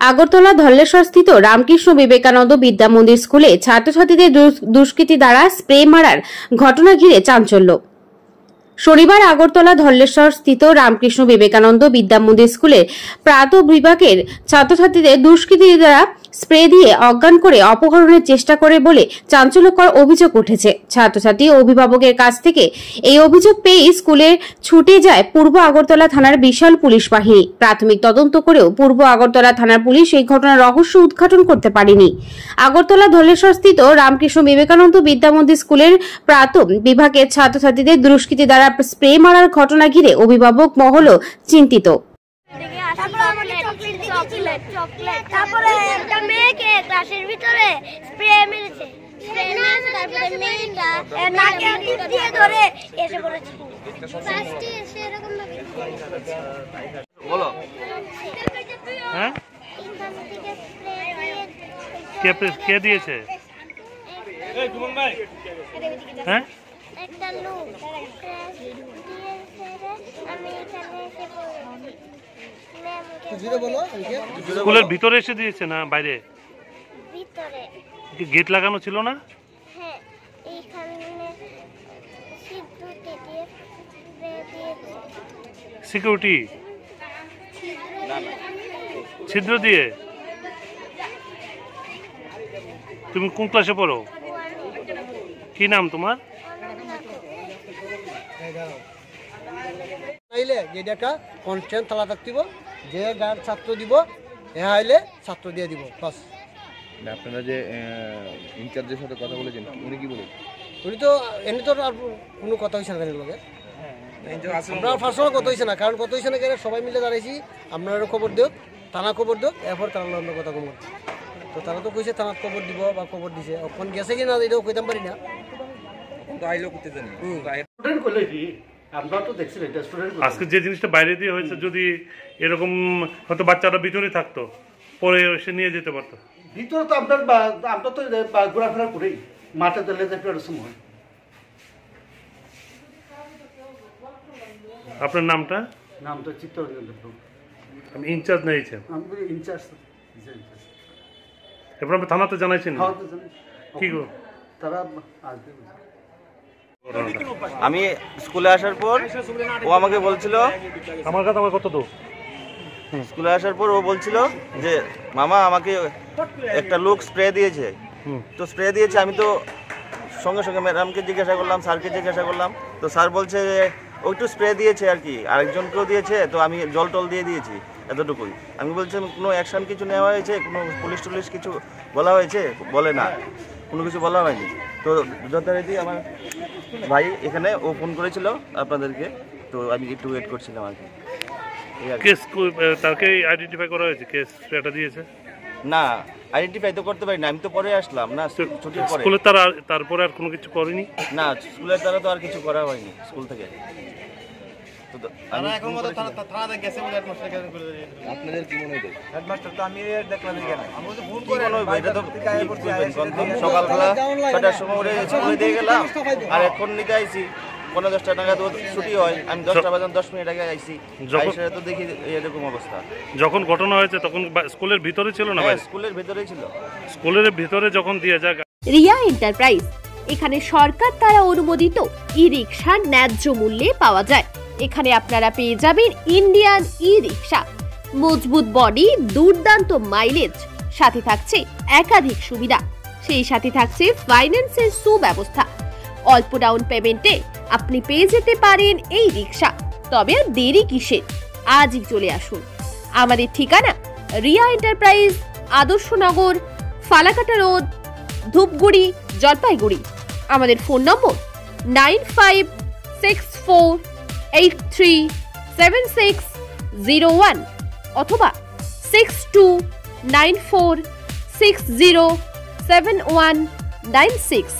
আগরতলা ধল্লেশ্বর স্থিত রামকৃষ্ণ বিবেকানন্দ বিদ্যা মন্দির স্কুলে ছাত্রছাত্রীদের দুষ্কৃতি দ্বারা স্প্রে মারার ঘটনা ঘিরে চাঞ্চল্য। শনিবার আগরতলা ধল্লেশ্বর স্থিত রামকৃষ্ণ বিবেকানন্দ বিদ্যা মন্দির স্কুলের প্রাত বিভাগের ছাত্রছাত্রীদের দুষ্কৃতী দ্বারা স্প্রে দিয়ে অজ্ঞান করে অপহরণের চেষ্টা করে বলে চাঞ্চল্যকর অভিযোগ উঠেছে। ছাত্রছাত্রী অভিভাবকের কাছ থেকে এই অভিযোগ পেয়ে স্কুলে ছুটে যায় পূর্ব আগরতলা থানার বিশাল পুলিশ বাহিনী। প্রাথমিক তদন্ত করেও পূর্ব আগরতলা থানার পুলিশ এই ঘটনার রহস্য উদ্ঘাটন করতে পারেনি। আগরতলা ধলেশ্বর স্থিত রামকৃষ্ণ বিবেকানন্দ বিদ্যামন্দির স্কুলের প্রাত বিভাগের ছাত্রছাত্রীদের দুষ্কৃতী দ্বারা স্প্রে মারার ঘটনা ঘিরে অভিভাবক মহলও চিন্তিত। তারপরে আমাকে চকলেট চকলেট চকলেট তারপরে একটা মেয়েকে ক্লাসের ভিতরে স্প্রে মেরেছে। তারপরে মেয়েটা নাকে টিপ দিয়ে ধরে এসে পড়েছে। ফার্স্টে এসে এরকম ভাবে বলো। হ্যাঁ? এখান থেকে স্প্রে দিয়ে কে কে দিয়েছে? হ্যাঁ? একটা লোক। আমি এখানে এসে পড়েছি ম্যামকে স্কুলের ভিতরে এসে দিয়েছে না বাইরে? ভিতরে। গেট লাগানো ছিল না? হ্যাঁ সিকিউরিটি? ছিদ্র দিয়ে? তুমি কোন ক্লাসে পড়ো? কি নাম তোমার? যেটা একটা কনস্ট্যান্ট তালা থাকতিব। যে গার ছাত্র দিব এ আইলে ছাত্র দিয়ে দিব বাস। না, আপনারা যে ইনচার্জের সাথে কথা বলেছেন উনি কি বলেন উনি তো এমনি তো আর কোনো কথা হয়েছে না লগে। আমরা ফার্স্ট কথা হয়েছে না কারণ কথা হয়েছে না কেন সবাই মিলে দাঁড়াইছি আপনারা খবর দিও থানা খবর দিও এরপর তারা অন্য কথা কমর তো তারা তো কইছে থানার খবর দিব বা খবর দিছে এখন গেছে কি না এটাও কইতাম পারি না। স্টুডেন্ট করলে কি আমরা তো দেখছি এটা স্টুডেন্ট আজকে যে জিনিসটা বাইরে দিয়ে হয়েছে যদি এরকম হয়তো বাচ্চারা ভিতরে থাকতো পরে এসে নিয়ে যেতে পারতো। ভিতরে তো আপনার আমরা তো ঘোরাফেরা করি। মাঠে তেলে একটা সময়। আপনার নামটা? নাম তো চিত্তরঞ্জন আমি ইনচার্জ নিয়েছেন আমি ইনচার্জ এরপর আপনি থানাতে জানাইছেন কি গো? তারা আসবে? আমি স্কুলে আসার পর ও আমাকে বলছিল আমার কাছে আমার কত দূর স্কুলে আসার পর ও বলছিল যে মামা আমাকে একটা লোক স্প্রে দিয়েছে। তো স্প্রে দিয়েছে আমি তো সঙ্গে সঙ্গে ম্যাডামকে জিজ্ঞাসা করলাম স্যারকে জিজ্ঞাসা করলাম। তো স্যার বলছে যে ও একটু স্প্রে দিয়েছে আর কি আরেকজনকেও দিয়েছে তো আমি জল টল দিয়ে দিয়েছি এতটুকুই। আমি বলছি কোনো অ্যাকশন কিছু নেওয়া হয়েছে? কোনো পুলিশ টুলিশ কিছু বলা হয়েছে? বলে না কোনো কিছু বলা হয়নি। তো যথারীতি আমার ভাই এখানে ও ফোন করেছিল আপনাদেরকে তো আমি একটু ওয়েট করছিলাম আর কি। কেস তাকে আইডেন্টিফাই করা হয়েছে? কেস এটা দিয়েছে? না আইডেন্টিফাই তো করতে পারি না আমি তো পরে আসলাম না ছুটির পরে। স্কুলে তারা তারপরে আর কোনো কিছু করেনি? না স্কুলের দ্বারা তো আর কিছু করা হয়নি স্কুল থেকে তো তো আমি ফোন করেছিলাম। আপনাদের কি মনে হয় হেডমাস্টার তো আমি দেখলাম কেন? আমি তো ফোন কি এটা তো কি বুঝবেন কনফার্ম সকালবেলা ছটার সময় উঠে স্কুলে দিয়ে গেলাম। আর এখন নিতে আইছি পনেরো দশটা নাগাদ ওর ছুটি হয়। আমি দশটা বাজার দশ মিনিট আগে আইছি। যখন- আইসে তো দেখি এরকম অবস্থা। যখন ঘটনা হয়েছে তখন স্কুলের ভিতরে ছিল না হ্যাঁ স্কুলের ভেতরেই ছিল। স্কুলের ভিতরে যখন দিয়ে যায় রিয়া এন্টারপ্রাইজ। এখানে সরকার দ্বারা অনুমোদিত ই রিক্সা ন্যায্য মূল্যে পাওয়া যায়। এখানে আপনারা পেয়ে যাবেন ইন্ডিয়ান ই রিক্সা মজবুত বডি দুর্দান্ত মাইলেজ সাথে থাকছে একাধিক সুবিধা। সেই সাথে থাকছে ফাইন্যান্সের সুব্যবস্থা। অল্প ডাউন পেমেন্টে আপনি পেয়ে যেতে পারেন এই রিক্সা তবে দেরি কিসের? আজই চলে আসুন। আমাদের ঠিকানা রিয়া এন্টারপ্রাইজ আদর্শনগর, ফালাকাটা রোড, ধূপগুড়ি, জলপাইগুড়ি। আমাদের phone number nine five six four eight three seven six zero one অথবা six two nine four six zero seven one nine six